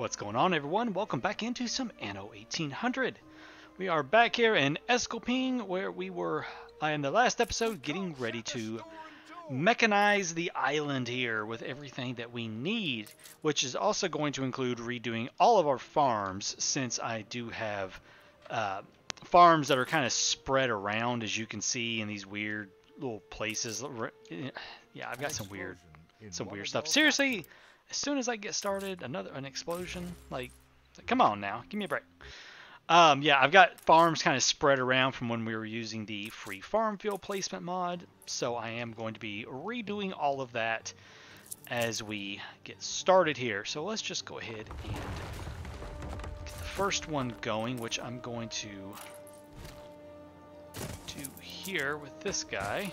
What's going on, everyone? Welcome back into some Anno 1800. We are back here in Escalping, where we were uh, in the last episode getting ready to mechanize the island here with everything that we need, which is also going to include redoing all of our farms, since I do have uh, farms that are kind of spread around, as you can see, in these weird little places. Yeah, I've got some weird, some weird stuff. Seriously, as soon as I get started, another an explosion. Like, come on now, give me a break. Um, yeah, I've got farms kind of spread around from when we were using the free farm field placement mod, so I am going to be redoing all of that as we get started here. So let's just go ahead and get the first one going, which I'm going to do here with this guy.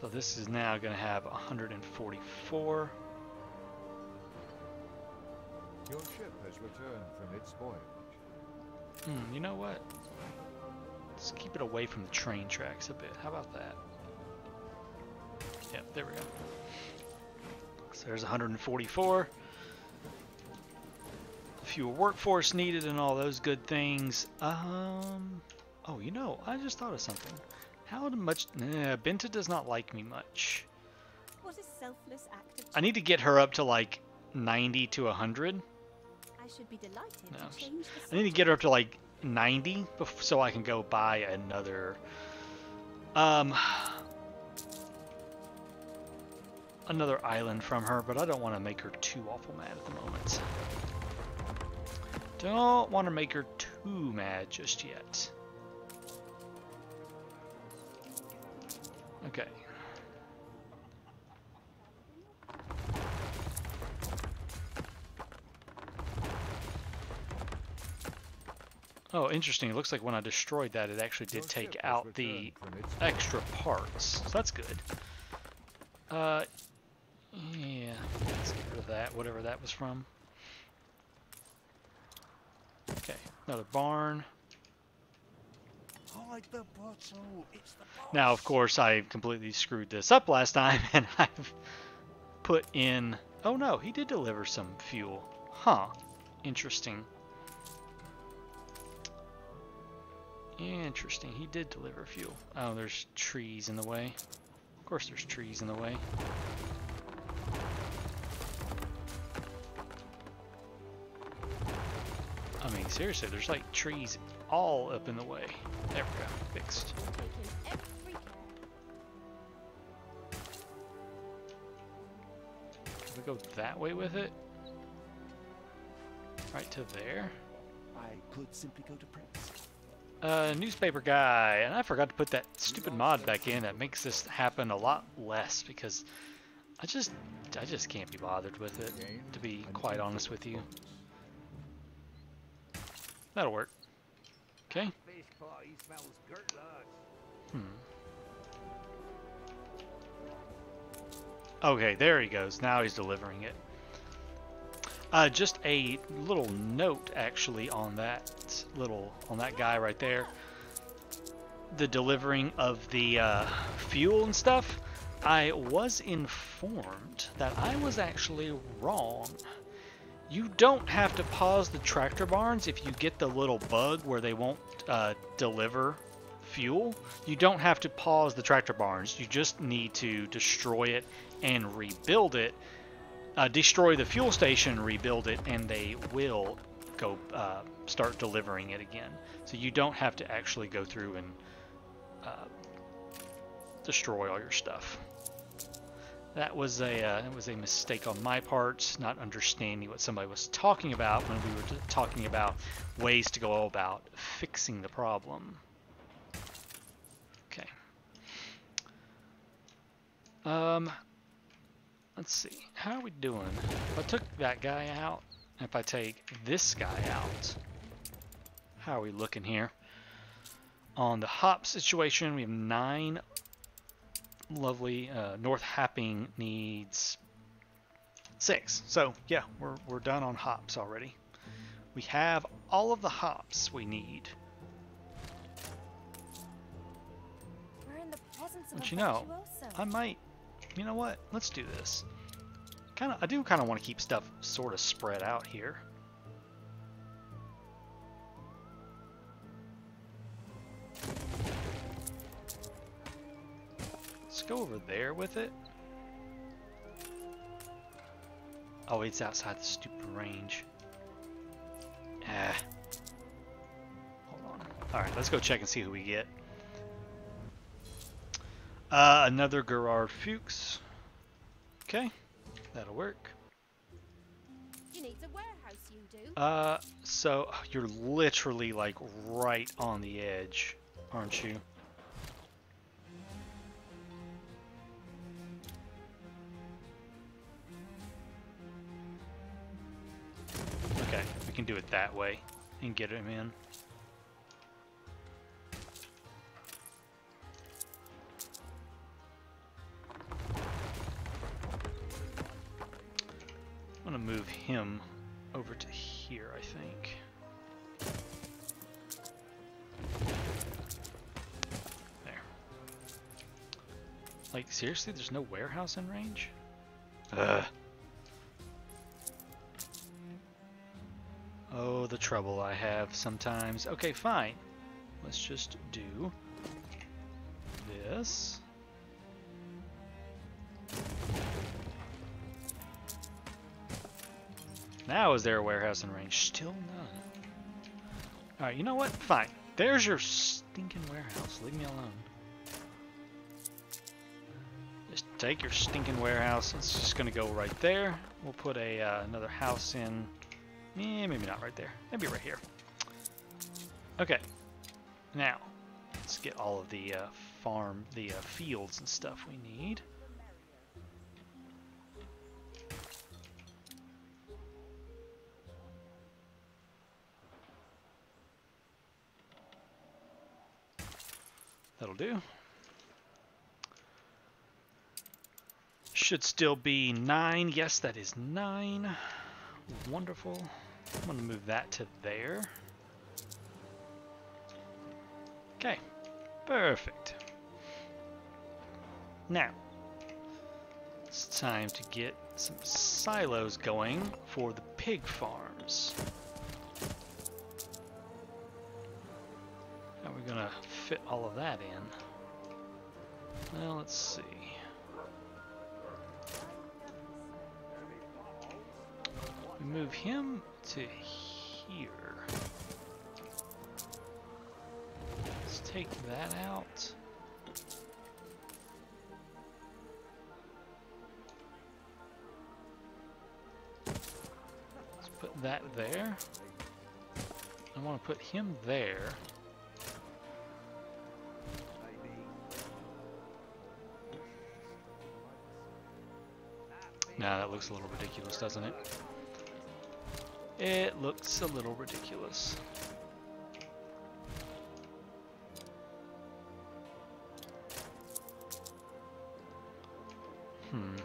So this is now going to have 144. Your ship has returned from its voyage. Hmm, you know what? Let's keep it away from the train tracks a bit. How about that? Yep, there we go. So there's 144. Fewer workforce needed and all those good things. Um, oh, you know, I just thought of something. How much... Nah, Benta does not like me much. What a selfless act of I need to get her up to like 90 to 100. I should be delighted No, to change the I need to get her up to like 90 bef- so I can go buy another... Um... Another island from her, but I don't want to make her too awful mad at the moment. Don't want to make her too mad just yet. Okay. Oh, interesting. It looks like when I destroyed that, it actually did take out the returned from its voyage. extra parts. So that's good. Uh, yeah. Let's get rid of that, whatever that was from. Okay, another barn. Hide the bottle. It's the boss. Now, of course, I completely screwed this up last time, and I've put in... Oh no, he did deliver some fuel. Huh. Interesting. Interesting, he did deliver fuel. Oh, there's trees in the way. Of course there's trees in the way. I mean, seriously, there's like trees all up in the way. There we go, fixed. Can we go that way with it? Right to there? I could simply go to Prince. Uh, newspaper guy, and I forgot to put that stupid mod back in that makes this happen a lot less because I just, I just can't be bothered with it, to be quite honest with you. That'll work. Okay. Hmm. Okay, there he goes. Now he's delivering it. Uh, just a little note, actually, on that little on that guy right there. The delivering of the uh, fuel and stuff. I was informed that I was actually wrong. You don't have to pause the tractor barns if you get the little bug where they won't uh, deliver fuel. You don't have to pause the tractor barns. You just need to destroy it and rebuild it. Uh, destroy the fuel station, rebuild it, and they will go uh, start delivering it again. So you don't have to actually go through and uh, destroy all your stuff. That was a uh, that was a mistake on my part, not understanding what somebody was talking about when we were talking about ways to go about fixing the problem. Okay. Um, let's see. How are we doing? If I took that guy out, if I take this guy out, how are we looking here? On the hop situation, we have nine lovely. Uh, North Happing needs six. So yeah, we're we're done on hops already. We have all of the hops we need. We're in the pleasant presence of you know. I might. You know what? Let's do this. Kind of. I do kind of want to keep stuff sort of spread out here. Let's go over there with it. Oh, it's outside the stupid range. Ah. Hold on. Alright, let's go check and see who we get. Uh, another Gerard Fuchs. Okay, that'll work. You need a warehouse, you do. Uh, so you're literally like right on the edge, aren't you? Can do it that way and get him in. I'm gonna move him over to here, I think. There. Like, seriously, there's no warehouse in range? Oh, the trouble I have sometimes. Okay, fine. Let's just do this. Now is there a warehouse in range? Still none. Alright, you know what? Fine. There's your stinking warehouse. Leave me alone. Just take your stinking warehouse. It's just gonna go right there. We'll put a uh, another house in. Eh, maybe not right there. Maybe right here. Okay. Now, let's get all of the uh, farm, the uh, fields and stuff we need. That'll do. Should still be nine. Yes, that is nine. Wonderful. I'm to move that to there. Okay. Perfect. Now, it's time to get some silos going for the pig farms. How are we going to fit all of that in? Well, let's see. Move him to here. Let's take that out. Let's put that there. I want to put him there. Now that looks a little ridiculous, doesn't it? It looks a little ridiculous. Hmm.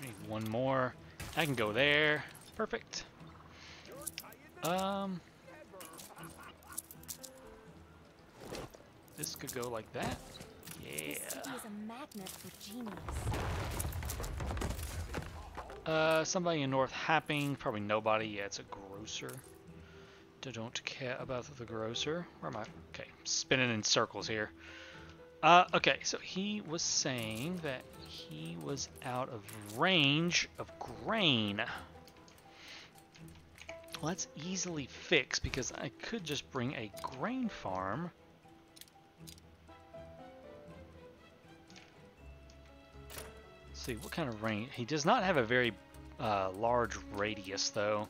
We need one more. I can go there. Perfect. Um, this could go like that. Yeah. is a magnet for genius. Uh, somebody in North Happing, probably nobody. Yeah, it's a grocer. I don't care about the grocer. Where am I? Okay, spinning in circles here. Uh, okay, so he was saying that he was out of range of grain. Well, that's easily fixed because I could just bring a grain farm. Let's see, what kind of range? He does not have a very uh, large radius, though.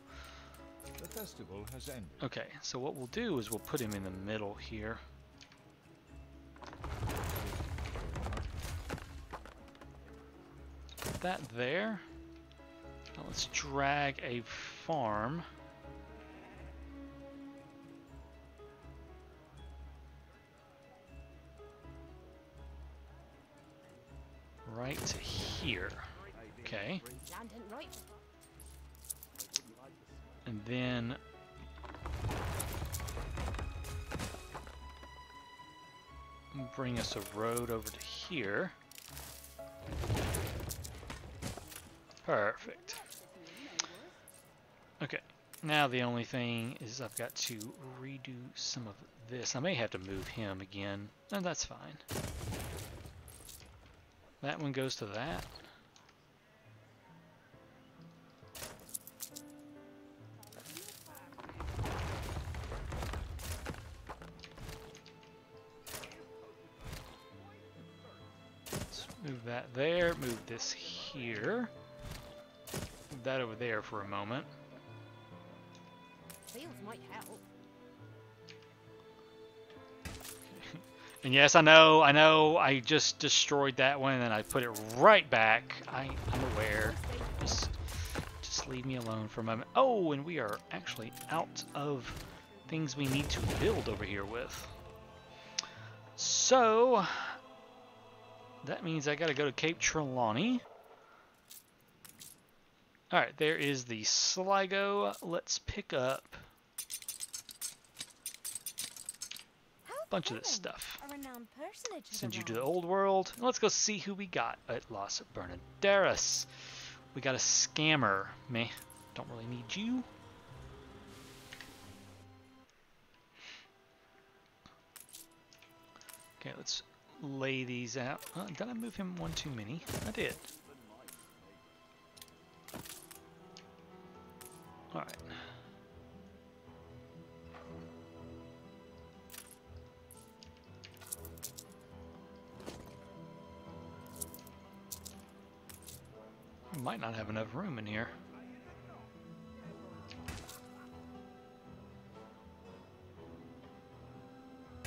The festival has ended. Okay, so what we'll do is we'll put him in the middle here. that there. Now let's drag a farm. Right here. Okay. And then bring us a road over to here. Perfect. Okay, now the only thing is I've got to redo some of this. I may have to move him again, and that's fine. That one goes to that. Move that there, move this here. That over there for a moment. Fields might help. And yes, I know, I know, I just destroyed that one and I put it right back. I, I'm aware. Just, just leave me alone for a moment. Oh, and we are actually out of things we need to build over here with. So, that means I gotta go to Cape Trelawney. Alright, there is the Sligo. Let's pick up a bunch of this stuff. A renowned personage. has Send you to the old world. Let's go see who we got at Los Bernaderas. We got a scammer. Meh. Don't really need you. Okay, let's lay these out. Uh, did I move him one too many? I did. Alright. Might not have enough room in here.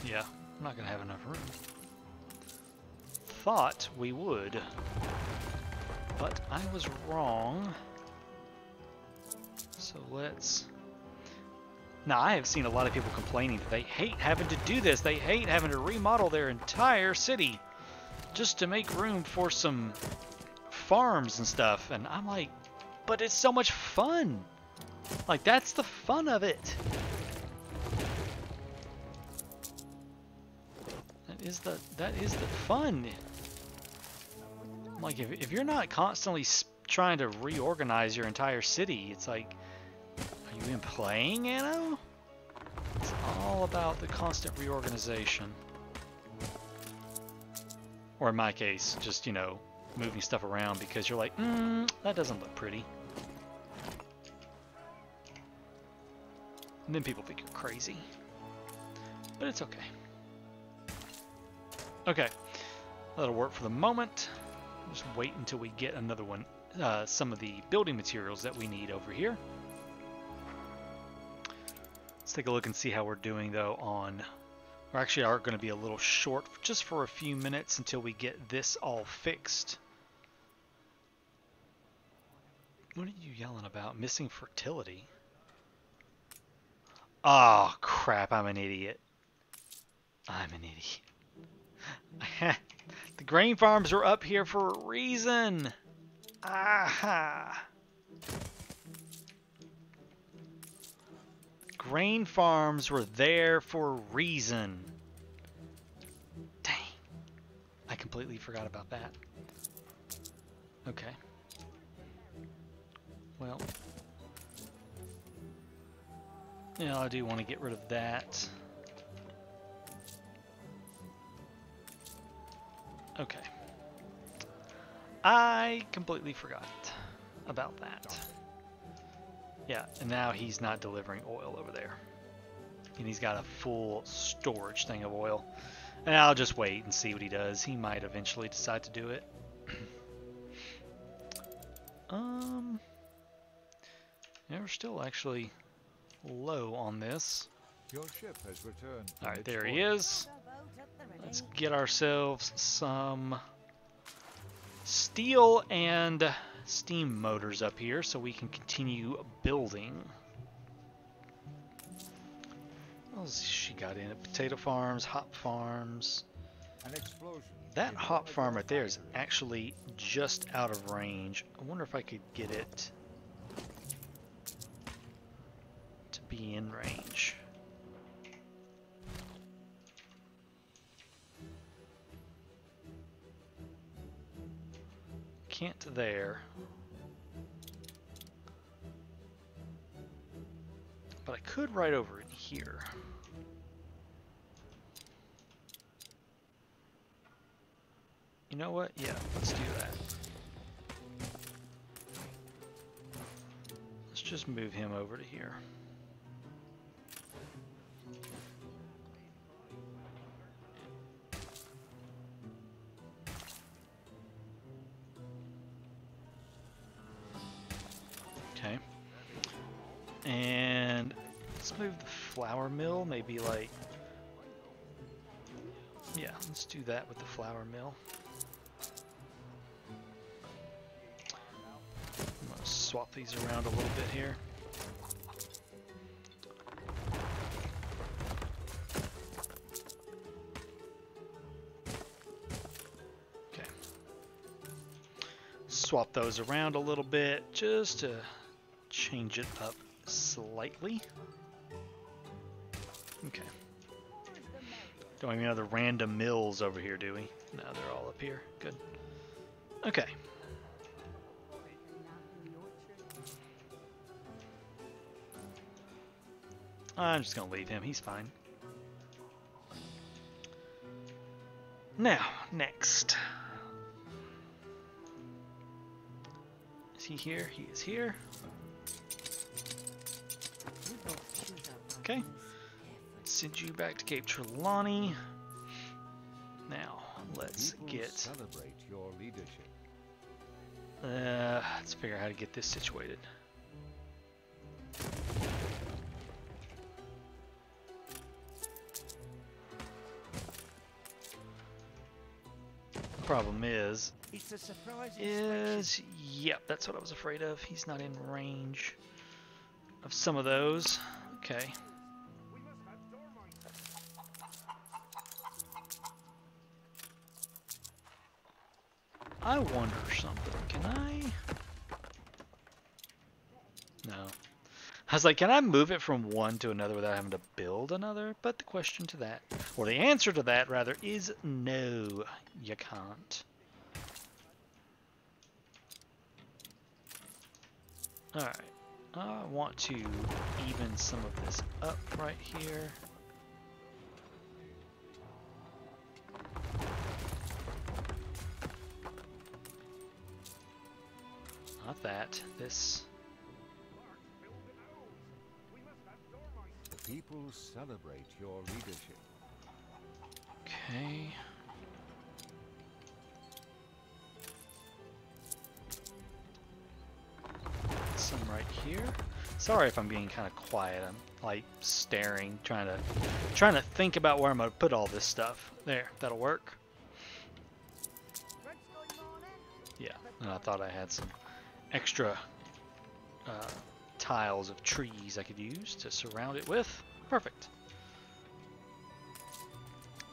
Yeah, I'm not gonna have enough room. Thought we would, but I was wrong. So let's. Now I have seen a lot of people complaining that they hate having to do this. They hate having to remodel their entire city just to make room for some farms and stuff. And I'm like, but it's so much fun. Like that's the fun of it. That is the that is the fun. Like if if you're not constantly trying to reorganize your entire city, it's like, even playing, Anno? It's all about the constant reorganization. Or in my case, just you know, moving stuff around because you're like, mm, that doesn't look pretty. And then people think you're crazy. But it's okay. Okay. That'll work for the moment. Just wait until we get another one, uh, some of the building materials that we need over here. Let's take a look and see how we're doing though on, we actually are going to be a little short just for a few minutes until we get this all fixed. What are you yelling about? Missing fertility? Oh crap, I'm an idiot. I'm an idiot. the grain farms are up here for a reason. Aha. Grain farms were there for a reason. Dang. I completely forgot about that. Okay. Well. Yeah, I do want to get rid of that. Okay. I completely forgot about that. Yeah, and now he's not delivering oil over there. And he's got a full storage thing of oil. And I'll just wait and see what he does. He might eventually decide to do it. um, yeah, we're still actually low on this. Your ship has returned. Alright, its there he is. The boat at the Let's get ourselves some steel and steam motors up here so we can continue building. What else she got in it? Potato farms, hop farms. An explosion. That hop farm right there is actually just out of range. I wonder if I could get it to be in range. Can't there. But I could right over in here. You know what? Yeah, let's do that. Let's just move him over to here. Maybe like yeah, let's do that with the flour mill. I'm gonna swap these around a little bit here. Okay. Swap those around a little bit just to change it up slightly. Don't even have the random mills over here, do we? No, they're all up here. Good. Okay. I'm just gonna leave him. He's fine. Now, next. Is he here? He is here. Okay. Send you back to Cape Trelawney. Now, let's People get. celebrate your leadership. Uh, let's figure out how to get this situated. Problem is, It's a surprise is yep, that's what I was afraid of. He's not in range of some of those. Okay. I wonder something. Can I? No. I was like, can I move it from one to another without having to build another? But the question to that, or the answer to that rather, is no, you can't. Alright, I want to even some of this up right here. That, this. The people celebrate your leadership. Okay. Some right here. Sorry if I'm being kind of quiet. I'm like staring, trying to trying to think about where I'm gonna put all this stuff. There, that'll work. Yeah, and I thought I had some extra uh, tiles of trees I could use to surround it with. Perfect.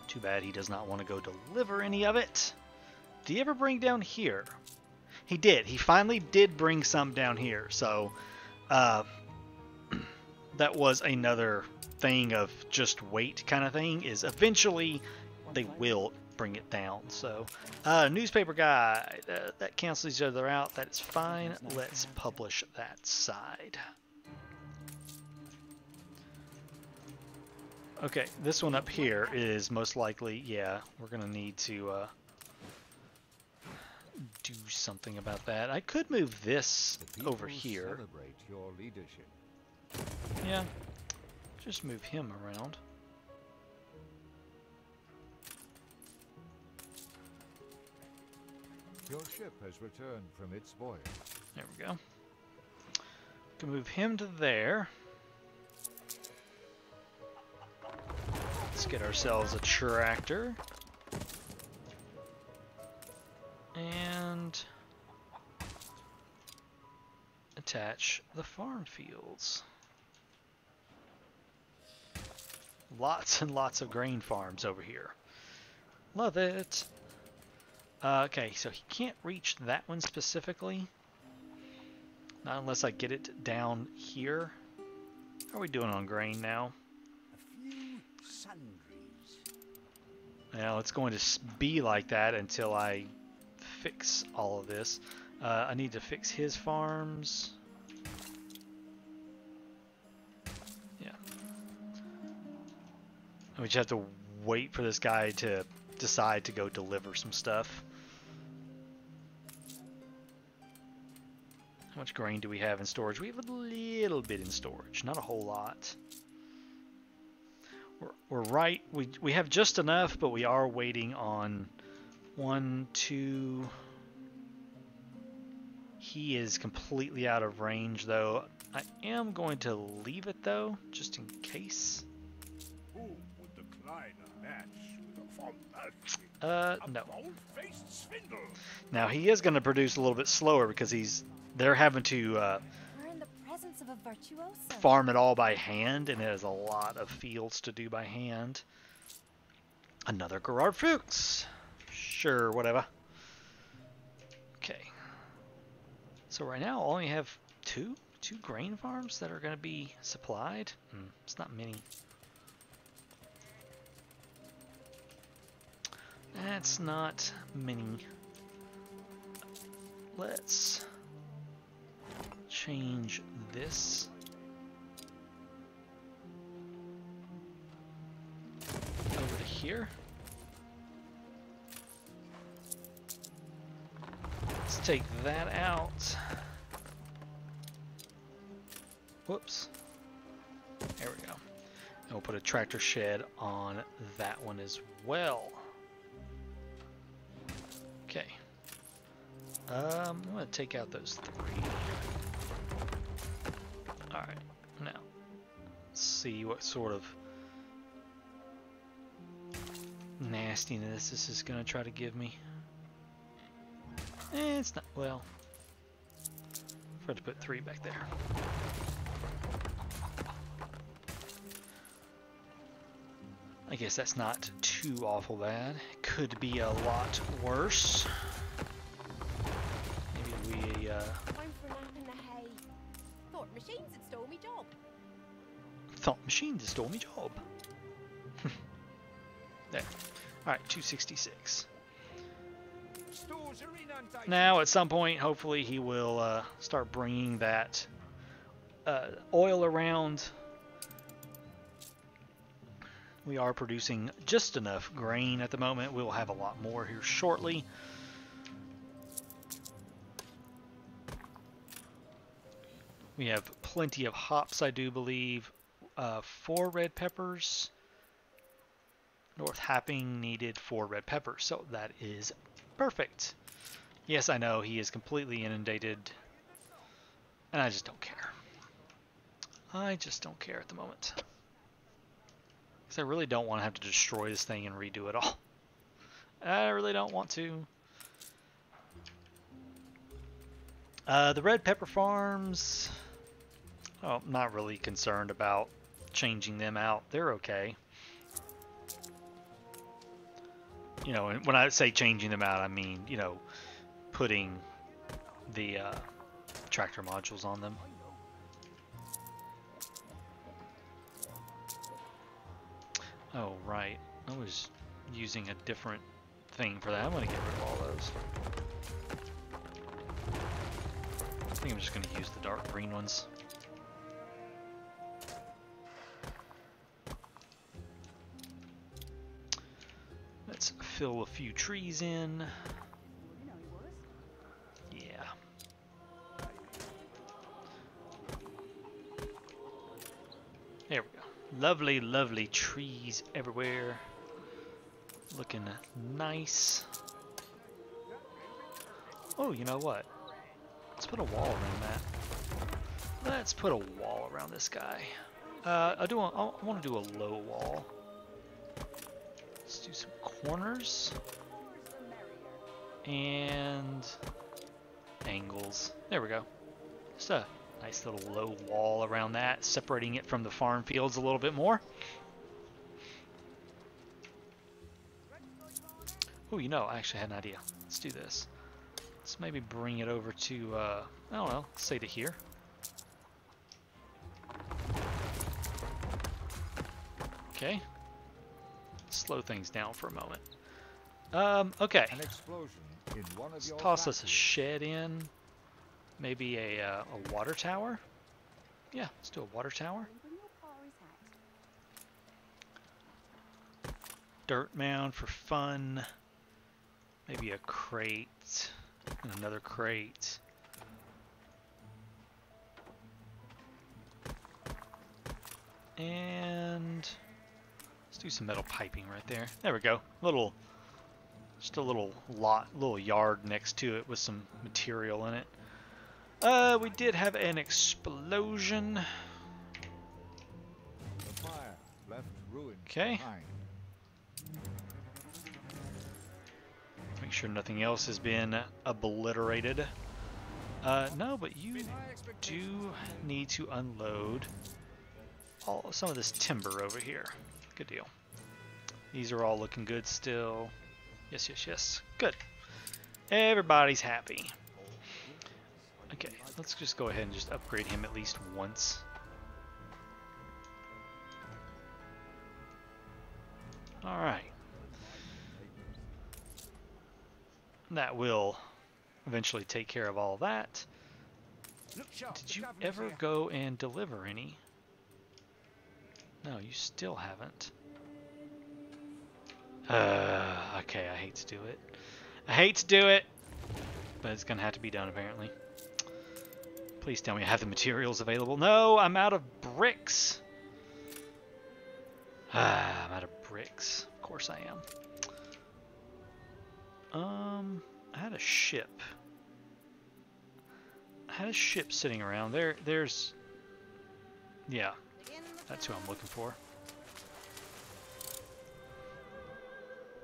Too bad he does not want to go deliver any of it. Did he ever bring down here? He did. He finally did bring some down here. So uh, that was another thing of just wait kind of thing. Is eventually they will bring it down. So uh, newspaper guy uh, that cancels each other out. That is fine. Let's publish that side. Okay, this one up here is most likely, yeah, we're going to need to uh, do something about that. I could move this over here. celebrate your leadership. Yeah, just move him around. Your ship has returned from its voyage. There we go. Can move him to there. Let's get ourselves a tractor. And attach the farm fields. Lots and lots of grain farms over here. Love it. Uh, okay, so he can't reach that one specifically. Not unless I get it down here. How are we doing on grain now? Well, it's going to be like that until I fix all of this. Uh, I need to fix his farms. Yeah. We just have to wait for this guy to decide to go deliver some stuff. How much grain do we have in storage? We have a little bit in storage, not a whole lot. We're, we're right. We we have just enough, but we are waiting on one, two. He is completely out of range, though. I am going to leave it though, just in case. Uh, no. Now he is going to produce a little bit slower because he's they're having to uh, We're in the presence of a virtuoso. farm it all by hand, and it has a lot of fields to do by hand. Another Gerard Fuchs. Sure, whatever. Okay. So right now, I only have two two grain farms that are going to be supplied. Hmm, it's not many. That's not many. Let's change this. Over to here. Let's take that out. Whoops. There we go. And we'll put a tractor shed on that one as well. Um, I'm gonna take out those three. Alright, now, let's see what sort of nastiness this is gonna try to give me. Eh, it's not, well, forgot to put three back there. I guess that's not too awful bad. Could be a lot worse. Maybe we, Time for a nap in the hay. Thought machines had stole me job. thought machines to stole me job. there. Alright, 266. Stores are inundated. Now, at some point, hopefully, he will uh, start bringing that uh, oil around. We are producing just enough grain at the moment. We'll have a lot more here shortly. We have plenty of hops, I do believe. Uh, four red peppers. North Happing needed four red peppers, so that is perfect. Yes, I know he is completely inundated, and I just don't care. I just don't care at the moment. Because I really don't want to have to destroy this thing and redo it all. I really don't want to. Uh, the red pepper farms, oh, I'm not really concerned about changing them out. They're okay. You know, and when I say changing them out, I mean, you know, putting the uh, tractor modules on them. Oh, right. I was using a different thing for that. I'm going to get rid of all those. I think I'm just going to use the dark green ones. Fill a few trees in. Yeah. There we go. Lovely, lovely trees everywhere. Looking nice. Oh, you know what? Let's put a wall around that. Let's put a wall around this guy. Uh, I do want, I want to do a low wall. Corners. And angles. There we go. Just a nice little low wall around that, separating it from the farm fields a little bit more. Oh, you know, I actually had an idea. Let's do this. Let's maybe bring it over to, uh, I don't know, say to here. Okay. Slow things down for a moment. Um, okay. An explosion in one of Let's your toss us a shed in. Maybe a, uh, a water tower. Yeah, let's do a water tower. Bring your pa's hat. Dirt mound for fun. Maybe a crate. And another crate. And let's do some metal piping right there. There we go. Little, just a little lot, little yard next to it with some material in it. Uh, we did have an explosion. The fire left ruins Okay. Make sure nothing else has been obliterated. Uh, no, but you do need to unload all some of this timber over here. Good deal. These are all looking good still. Yes, yes, yes. Good. Everybody's happy. Okay, let's just go ahead and just upgrade him at least once. Alright. That will eventually take care of all that. Did you ever go and deliver any? No, you still haven't. Uh, okay, I hate to do it. I hate to do it, but it's gonna have to be done apparently. Please tell me I have the materials available. No, I'm out of bricks. Ah, I'm out of bricks. Of course I am. Um, I had a ship. I had a ship sitting around there. There's, yeah, that's who I'm looking for.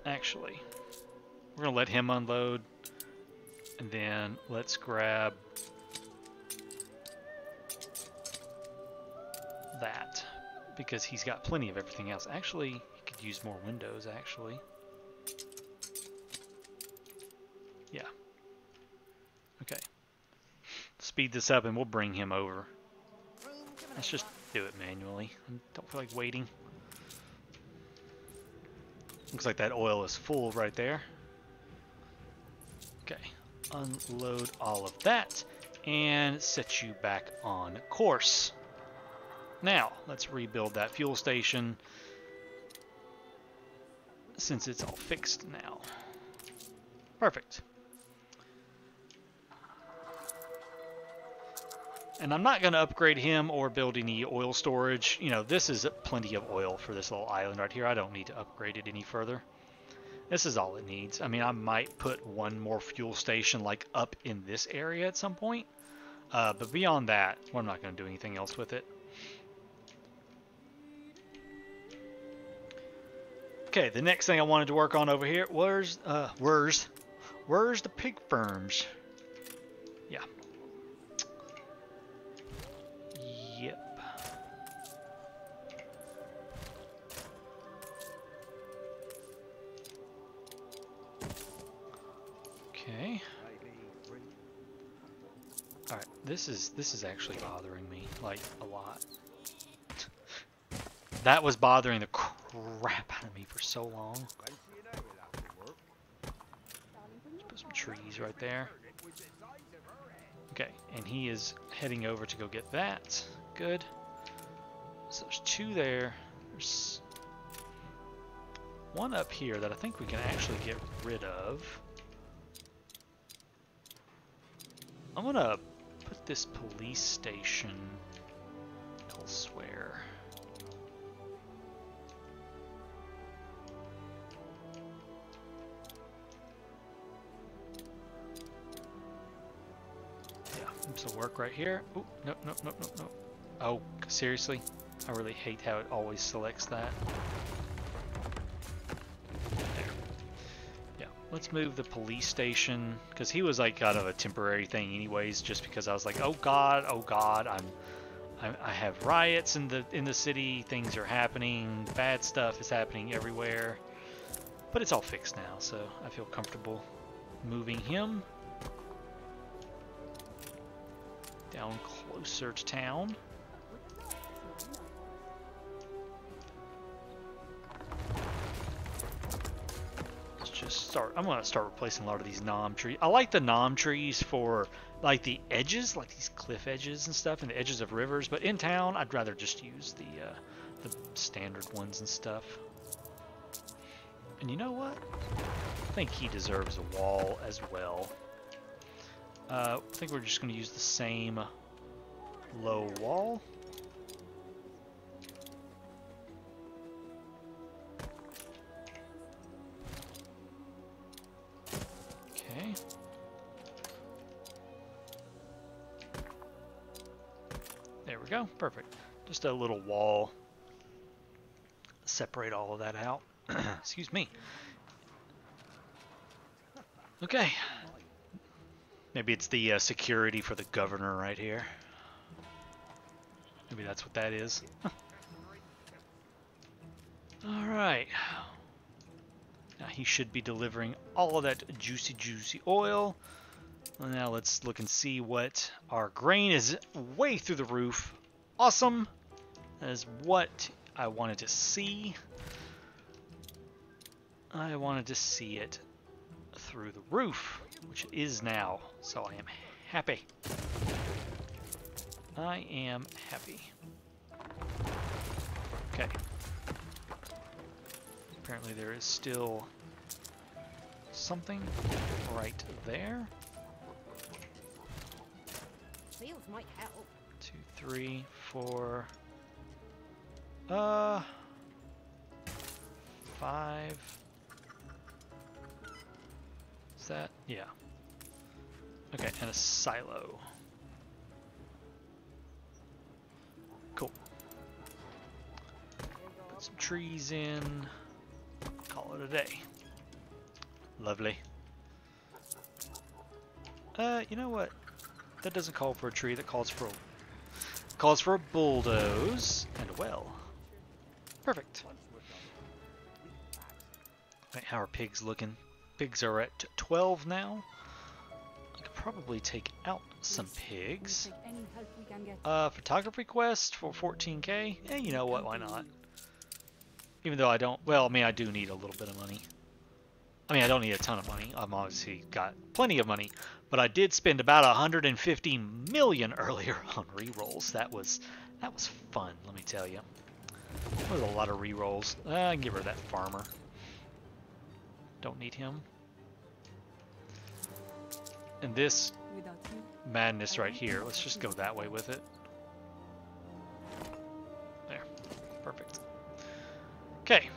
Actually, we're gonna let him unload, and then let's grab that because he's got plenty of everything else. Actually, he could use more windows. Actually, yeah. Okay. Speed this up, and we'll bring him over. Let's just. Do it manually. I don't feel like waiting. Looks like that oil is full right there. Okay, unload all of that and set you back on course. Now, let's rebuild that fuel station since it's all fixed now. Perfect. And I'm not going to upgrade him or build any oil storage. You know, this is plenty of oil for this little island right here. I don't need to upgrade it any further. This is all it needs. I mean, I might put one more fuel station like up in this area at some point. Uh, but beyond that, well, I'm not going to do anything else with it. Okay, the next thing I wanted to work on over here, where's, uh, where's, where's the pig farms? This is this is actually bothering me like a lot. That was bothering the crap out of me for so long. Put some trees right there. Okay, and he is heading over to go get that. Good. So there's two there. There's one up here that I think we can actually get rid of. I'm gonna this police station elsewhere. Yeah, will work right here. Oh, nope, nope, nope, nope, nope. Oh, seriously? I really hate how it always selects that. Let's move the police station, because he was like kind of a temporary thing anyways, just because I was like, oh god, oh god, I'm, I'm I have riots in the in the city, things are happening, bad stuff is happening everywhere. But it's all fixed now, so I feel comfortable moving him down closer to town. Start. I'm gonna start replacing a lot of these nom trees. I like the nom trees for like the edges, like these cliff edges and stuff, and the edges of rivers. But in town, I'd rather just use the uh, the standard ones and stuff. And you know what? I think he deserves a wall as well. Uh, I think we're just going to use the same low wall. We go. Perfect. Just a little wall. Separate all of that out. Excuse me. Okay. Maybe it's the uh, security for the governor right here. Maybe that's what that is. Alright. Now he should be delivering all of that juicy, juicy oil. Now let's look and see what our grain is way through the roof. Awesome. That is what I wanted to see. I wanted to see it through the roof, which it is now. So I am happy. I am happy. Okay. Apparently there is still something right there. Might help. Two, three, four. Uh. Five. Is that? Yeah. Okay, and a silo. Cool. Put some trees in. Call it a day. Lovely. Uh, you know what? That doesn't call for a tree. That calls for a calls for a bulldoze and a well. Perfect. Right, how are pigs looking? Pigs are at 12 now. I could probably take out some pigs. Any help we can get. Uh, photography quest for 14k? Yeah, you know what, why not? Even though I don't, well, I mean, I do need a little bit of money. I mean, I don't need a ton of money. I'm obviously got plenty of money, but I did spend about 150 million earlier on rerolls. That was, that was fun, let me tell you. That was a lot of rerolls. Uh, I can of that farmer. Don't need him. And this madness right here. Let's just go that way with it. There. Perfect. Okay.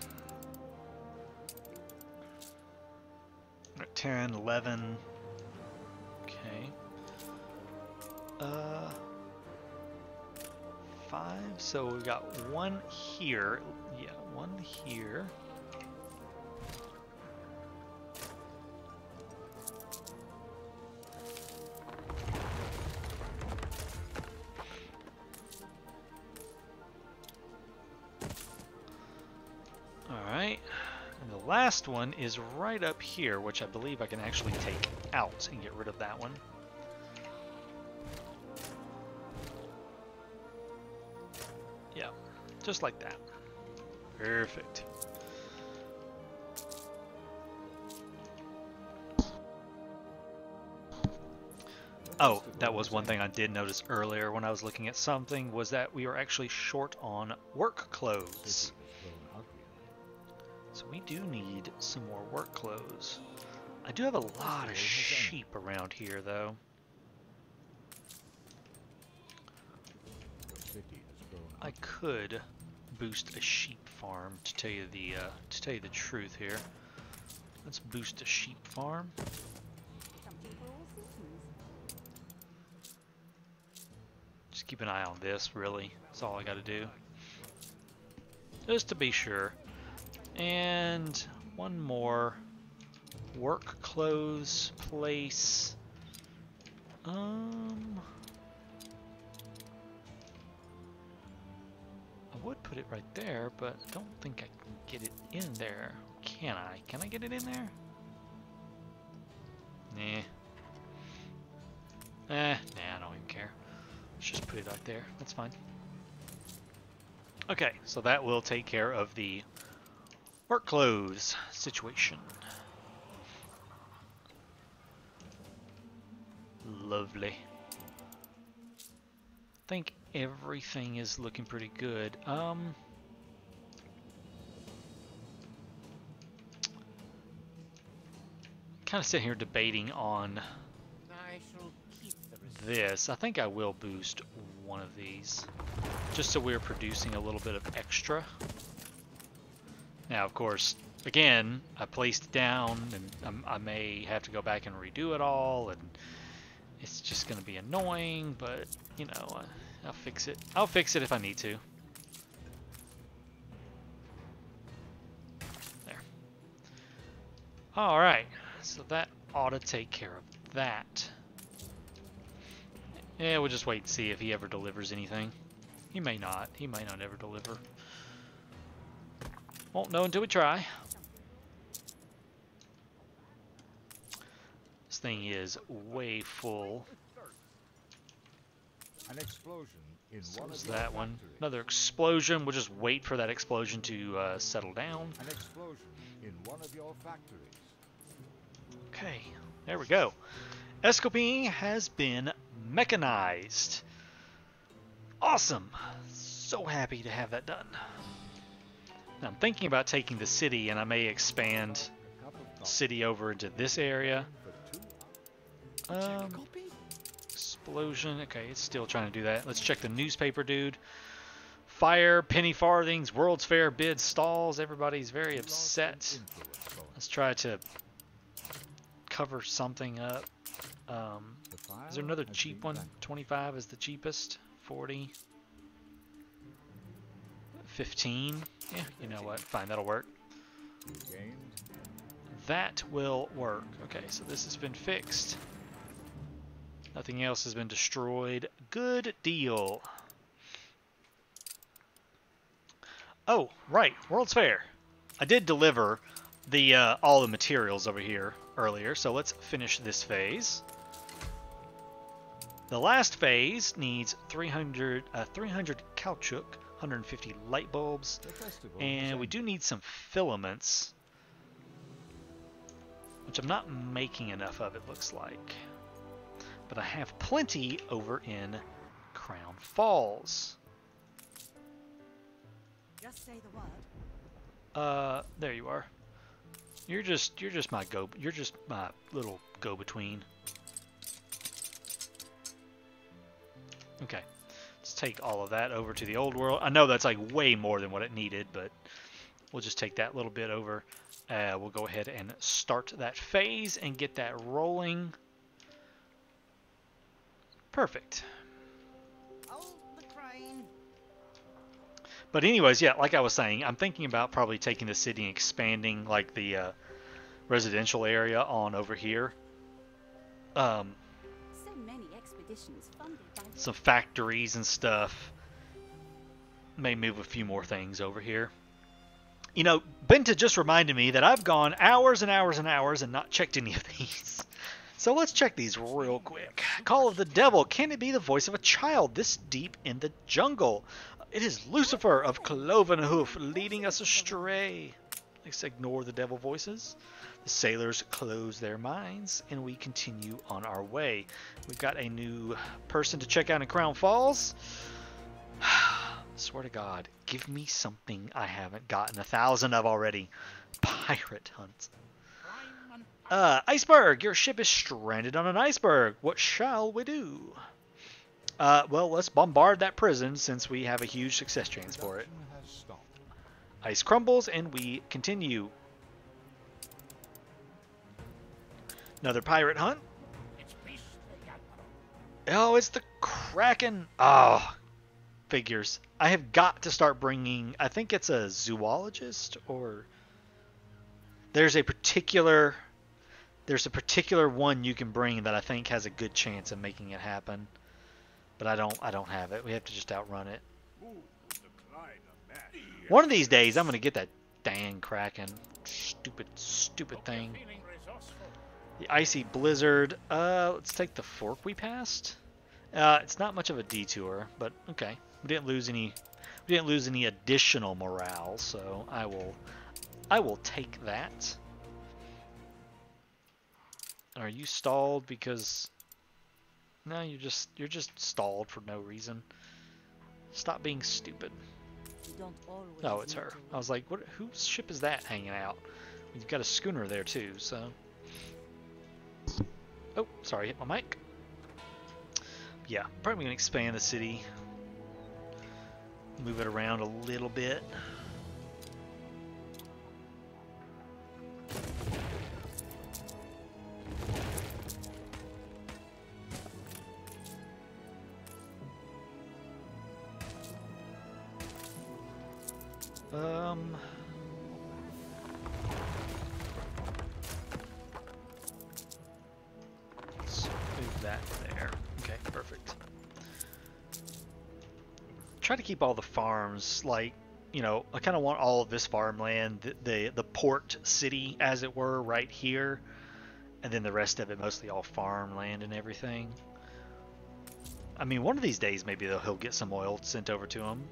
10, 11. Okay. Uh. Five. So we've got one here. Yeah, one here. Last one is right up here, which I believe I can actually take out and get rid of that one. Yeah, just like that. Perfect. Oh, that was one thing I did notice earlier when I was looking at something was that we were actually short on work clothes. So we do need some more work clothes. I do have a lot of sheep around here though. Your city has grown I could boost a sheep farm to tell you the uh, to tell you the truth here. Let's boost a sheep farm. something for all seasons. Just keep an eye on this, really. That's all I gotta do. Just to be sure. And one more. Work clothes place. Um I would put it right there, but I don't think I can get it in there. can I? Can I get it in there? Nah. Eh, nah, I don't even care. Let's just put it right there. That's fine. Okay, so that will take care of the work clothes situation. Lovely. I think everything is looking pretty good. Um, kind of sitting here debating on I shall keep the this. I think I will boost one of these, just so we're producing a little bit of extra. Now, of course, again, I placed it down, and I'm, I may have to go back and redo it all, and it's just going to be annoying, but, you know, uh, I'll fix it. I'll fix it if I need to. There. Alright, so that ought to take care of that. Yeah, we'll just wait and see if he ever delivers anything. He may not. He might not ever deliver. Won't know until we try. This thing is way full. An explosion in So one is of that one. factories. Another explosion. We'll just wait for that explosion to uh, settle down. An explosion in one of your factories. Okay, there we go. Escoping has been mechanized. Awesome. So happy to have that done. I'm thinking about taking the city and I may expand city over into this area. Um, explosion. Okay, it's still trying to do that. Let's check the newspaper, dude. Fire, penny farthings, World's Fair bid stalls. Everybody's very upset. Let's try to cover something up. Um, is there another cheap one? 25 is the cheapest. 40. 15. Yeah, you know what? Fine, that'll work. That will work. Okay, so this has been fixed. Nothing else has been destroyed. Good deal. Oh, right, World's Fair. I did deliver the uh, all the materials over here earlier, so let's finish this phase. The last phase needs 300, uh, 300 caoutchouc, 150 light bulbs, and we do need some filaments. Which I'm not making enough of, it looks like. But I have plenty over in Crown Falls. Just say the word. Uh, there you are. You're just you're just my go you're just my little go between. Okay. Take all of that over to the old world. I know that's like way more than what it needed, but we'll just take that little bit over. Uh, we'll go ahead and start that phase and get that rolling. Perfect. But anyways, yeah, like I was saying, I'm thinking about probably taking the city and expanding like the uh, residential area on over here. Um, So many expeditions funded some factories and stuff. May move a few more things over here. You know, Benta just reminded me that I've gone hours and hours and hours and not checked any of these. So let's check these real quick. Call of the Devil. Can it be the voice of a child this deep in the jungle? It is Lucifer of Cloven Hoof leading us astray. Let's ignore the devil voices. The sailors close their minds and we continue on our way. We've got a new person to check out in Crown Falls. Swear to God, give me something I haven't gotten a thousand of already. Pirate hunt. Uh, iceberg! Your ship is stranded on an iceberg. What shall we do? Uh, well, let's bombard that prison since we have a huge success chance for it. Production has stopped. Ice crumbles and we continue. Another pirate hunt. Oh, it's the Kraken. Oh, figures. I have got to start bringing. I think it's a zoologist or there's a particular there's a particular one you can bring that I think has a good chance of making it happen. But I don't I don't have it. We have to just outrun it. One of these days I'm going to get that dang Kraken. Stupid, stupid thing. The icy blizzard. Uh, let's take the fork we passed. Uh, it's not much of a detour, but okay. We didn't lose any. We didn't lose any additional morale, so I will. I will take that. Are you stalled because? No, you're just you're just stalled for no reason. Stop being stupid. Oh, it's her. I was like, what? Whose ship is that hanging out? You've got a schooner there too, so. Oh, sorry, hit my mic. Yeah, probably gonna expand the city. Move it around a little bit. That there. Okay, perfect. Try to keep all the farms like, you know, I kind of want all of this farmland, the, the the port city, as it were, right here, and then the rest of it mostly all farmland and everything. I mean, one of these days maybe he'll get some oil sent over to him.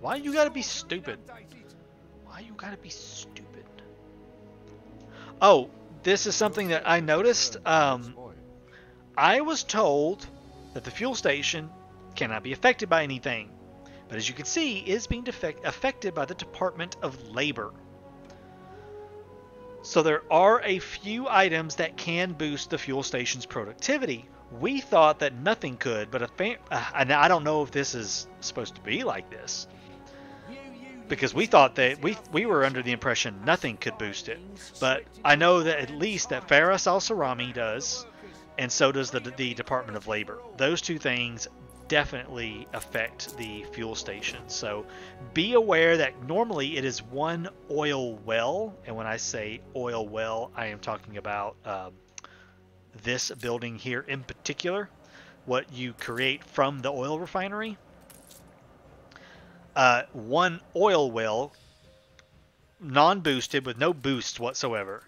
Why you gotta be stupid? Why you gotta be stupid? Oh, this is something that I noticed. Um, I was told that the fuel station cannot be affected by anything, but as you can see, it is being affected by the Department of Labor. So there are a few items that can boost the fuel station's productivity. We thought that nothing could, but a uh, and I don't know if this is supposed to be like this because we thought that we we were under the impression nothing could boost it. But I know that at least that Farah Al does, and so does the the Department of Labor. Those two things definitely affect the fuel station. So be aware that normally it is one oil well, and when I say oil well, I am talking about um, this building here in particular. What you create from the oil refinery uh, one oil well, non-boosted with no boost whatsoever,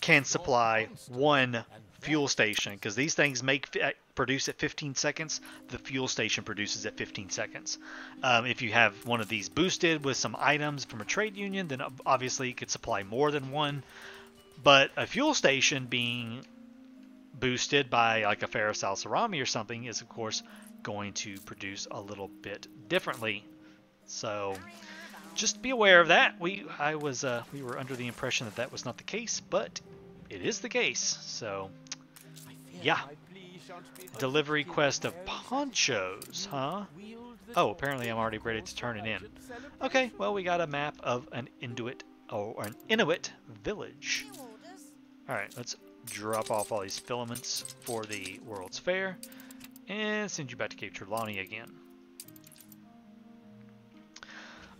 can supply one fuel station because these things make uh, produce at 15 seconds. The fuel station produces at 15 seconds. Um, if you have one of these boosted with some items from a trade union, then obviously it could supply more than one. But a fuel station being boosted by like a Ferris Al or something is of course going to produce a little bit differently so just be aware of that. We I was uh, we were under the impression that that was not the case, but it is the case. So yeah, delivery quest of ponchos, huh? Oh, apparently I'm already ready to turn it in. Okay, well we got a map of an Inuit or an Inuit village. All right, let's drop off all these filaments for the World's Fair and send you back to Cape Trelawney again.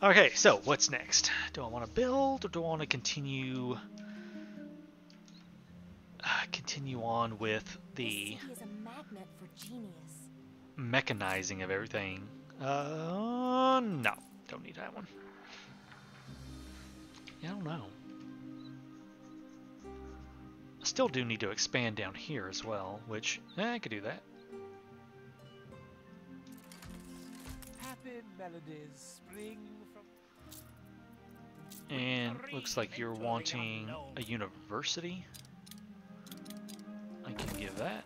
Okay, so what's next? Do I want to build or do I want to continue continue on with The the is a magnet for genius. mechanizing of everything? Uh, no, don't need that one. Yeah, I don't know. I still do need to expand down here as well, which eh, I could do that. Happy melodies spring from And looks like you're wanting a university. I can give that.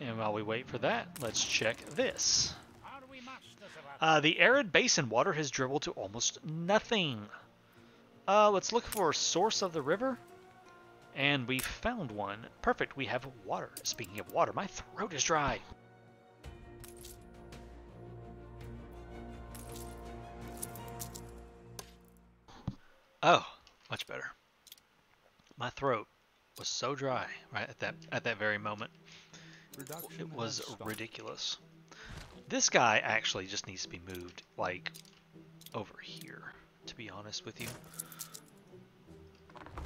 And while we wait for that, let's check this. Uh, the arid basin water has dribbled to almost nothing. Uh, let's look for a source of the river. And we found one. Perfect, we have water. Speaking of water, my throat is dry. Oh, much better. My throat was so dry right at that at that very moment. production. It was ridiculous. This guy actually just needs to be moved, like, over here, to be honest with you.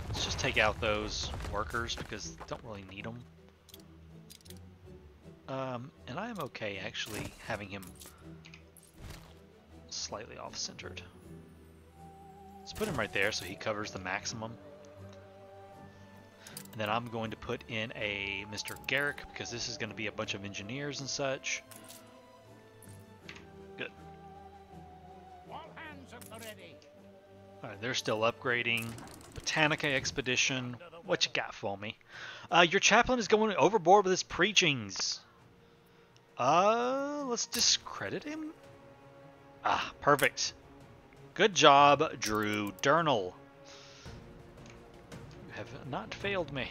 Let's just take out those workers because don't really need them. Um, and I am okay actually having him slightly off-centered. Let's put him right there so he covers the maximum. And then I'm going to put in a Mr. Garrick because this is going to be a bunch of engineers and such. Good. All hands the ready. Alright, they're still upgrading. Botanica Expedition. What you got for me? Uh, your chaplain is going overboard with his preachings. Uh, let's discredit him. Ah, perfect. Good job, Drew Durnall. Have not failed me.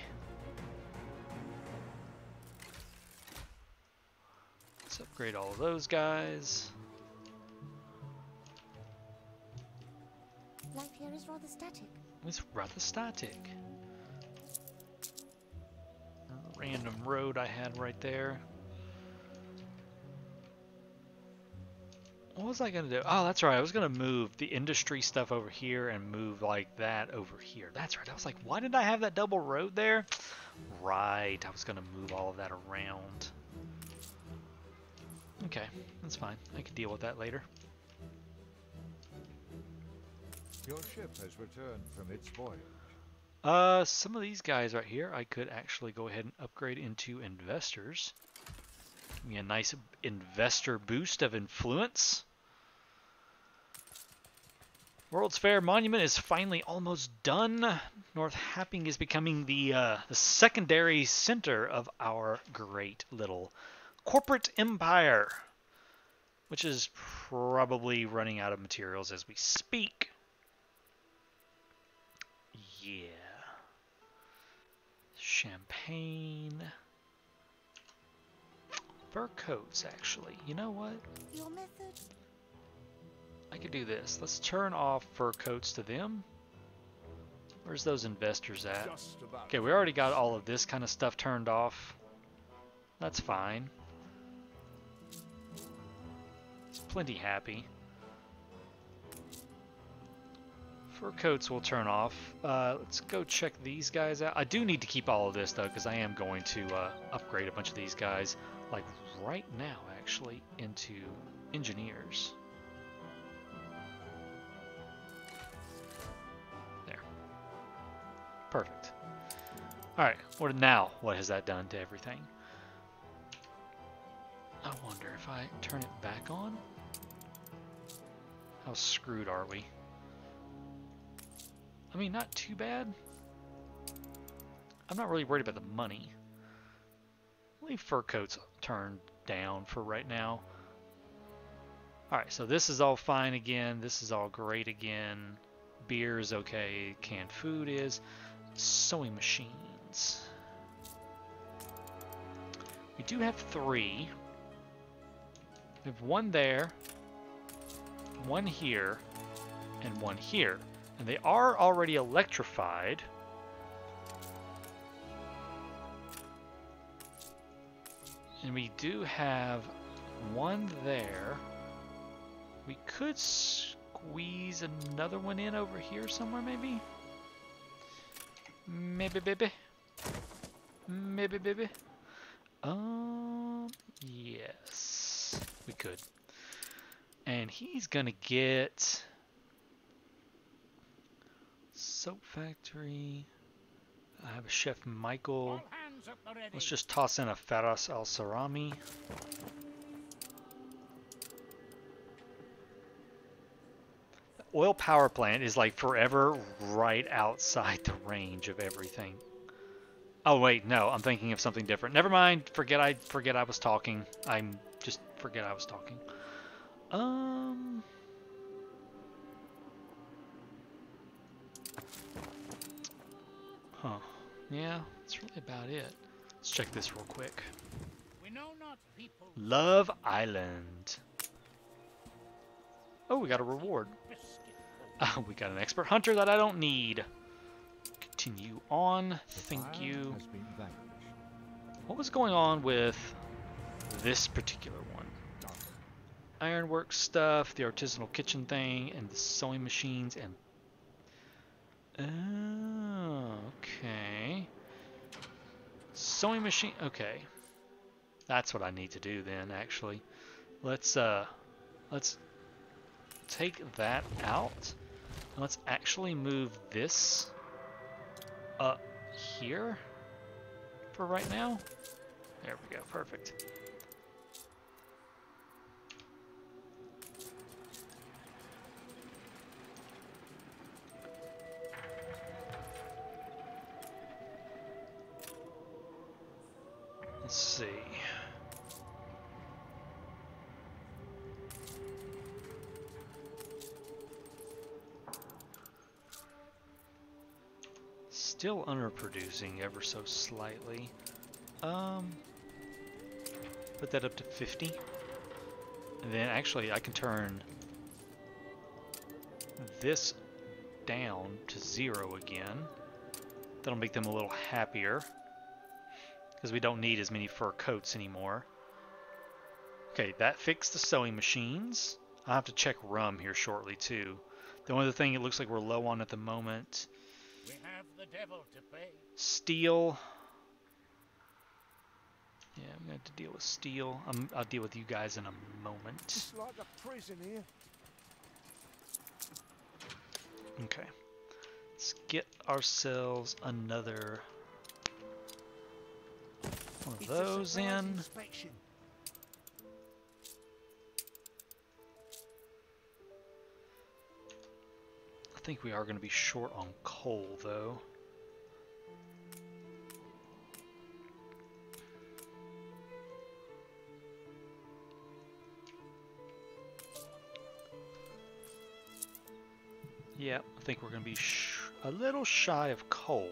Let's upgrade all of those guys. Life here is rather static. It's rather static. Random road I had right there. What was I gonna do? Oh, that's right. I was gonna move the industry stuff over here and move like that over here. That's right. I was like, why did I have that double road there? Right. I was gonna move all of that around. Okay, that's fine. I can deal with that later. Your ship has returned from its voyage. Uh, some of these guys right here, I could actually go ahead and upgrade into investors. Me a nice investor boost of influence. World's Fair Monument is finally almost done. North Happing is becoming the uh, the secondary center of our great little corporate empire, which is probably running out of materials as we speak. Yeah. Champagne. Fur coats, actually. You know what? Your method? I could do this. Let's turn off fur coats to them. Where's those investors at? Okay, we already got all of this kind of stuff turned off. That's fine. It's plenty happy. Fur coats will turn off. Uh, let's go check these guys out. I do need to keep all of this though, because I am going to uh, upgrade a bunch of these guys, like right now actually, into engineers. There. Perfect. Alright, what now? What has that done to everything? I wonder if I turn it back on? How screwed are we? I mean, not too bad. I'm not really worried about the money. Leave fur coats turned down for right now. Alright, so this is all fine again. This is all great again. Beer is okay. Canned food is. Sewing machines. We do have three. We have one there, one here, and one here. And they are already electrified. And we do have one there. We could squeeze another one in over here somewhere, maybe? Maybe, baby. Maybe, baby. Um, yes. We could. And he's gonna get... Soap Factory. I have a Chef Michael. Let's just toss in a Faras Al Sarami. The oil power plant is like forever right outside the range of everything. Oh wait, no, I'm thinking of something different. Never mind. Forget I forget I was talking. I'm just forget I was talking. Um Huh. Yeah, that's really about it. Let's check this real quick. We know not people Love Island. Oh, we got a reward. biscuit. Uh, we got an expert hunter that I don't need. Continue on. Thank you. Has been vanquished. What was going on with this particular one? Ironwork stuff, the artisanal kitchen thing, and the sewing machines, and... Oh, okay. Sewing machine, okay. That's what I need to do then, actually. Let's, uh, let's take that out. Let's actually move this up here for right now. There we go, perfect. Still underproducing ever so slightly. Um, put that up to 50. And then actually I can turn this down to zero again. That'll make them a little happier because we don't need as many fur coats anymore. Okay, that fixed the sewing machines. I'll have to check rum here shortly too. The only other thing it looks like we're low on at the moment, steel. Yeah, I'm going to have to deal with steel. I'm, I'll deal with you guys in a moment. It's like a prison here. Okay. Let's get ourselves another one of It's those surprise in. Inspection. I think we are going to be short on coal, though. Think we're going to be a little shy of coal.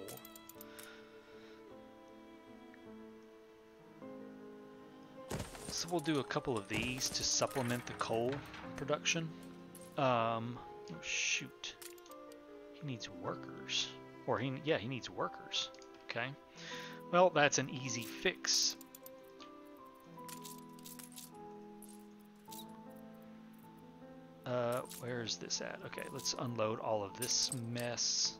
So we'll do a couple of these to supplement the coal production. Um, oh, shoot. He needs workers. Or he, yeah, he needs workers. Okay. Well, that's an easy fix. Uh, where is this at? Okay, let's unload all of this mess.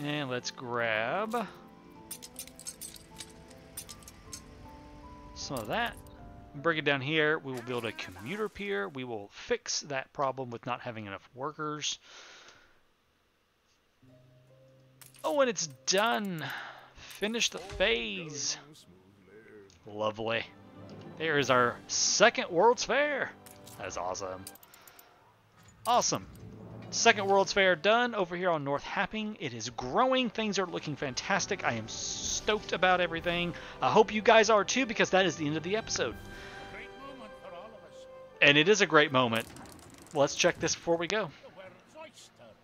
And let's grab some of that. Bring it down here. We will build a commuter pier. We will fix that problem with not having enough workers. Oh, and it's done. Finish the phase. Lovely. There is our second World's Fair. That's awesome. Awesome. Second World's Fair done over here on North Happing. It is growing. Things are looking fantastic. I am stoked about everything. I hope you guys are too because that is the end of the episode. And it is a great moment. Let's check this before we go.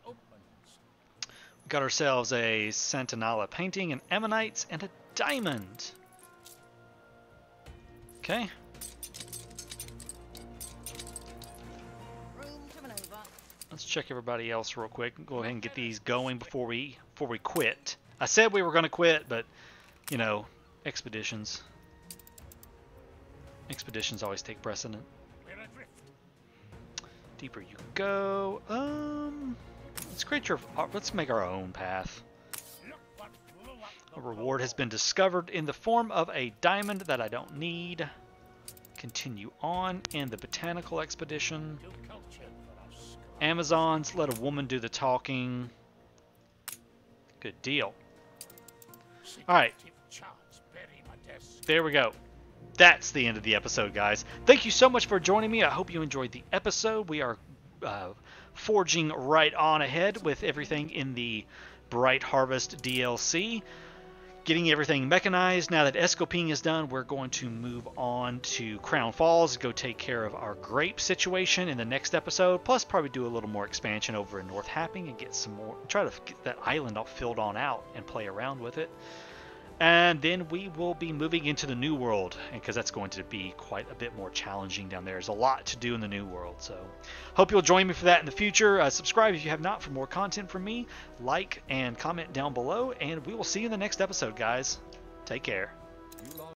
We got ourselves a Santanala painting, an Ammonites, and a diamond. Okay. Room to maneuver. Let's check everybody else real quick. Go ahead and get these going before we before we quit. I said we were going to quit, but you know, expeditions. Expeditions always take precedent. Deeper you go. Um, let's create your. uh, Let's make our own path. Look what blew up the A reward has been discovered in the form of a diamond that I don't need. Continue on in the botanical expedition. Amazons, let a woman do the talking. Good deal. All right. Secretive charts bury my desk. There we go. That's the end of the episode, guys. Thank you so much for joining me. I hope you enjoyed the episode. We are uh, forging right on ahead with everything in the Bright Harvest DLC. Getting everything mechanized. Now that Escoping is done, we're going to move on to Crown Falls, go take care of our grape situation in the next episode. Plus, probably do a little more expansion over in North Happing and get some more. Try to get that island all filled on out and play around with it. And then we will be moving into the new world, because that's going to be quite a bit more challenging down there. There's a lot to do in the new world, so hope you'll join me for that in the future. Uh, subscribe if you have not for more content from me. Like and comment down below, and we will see you in the next episode, guys. Take care.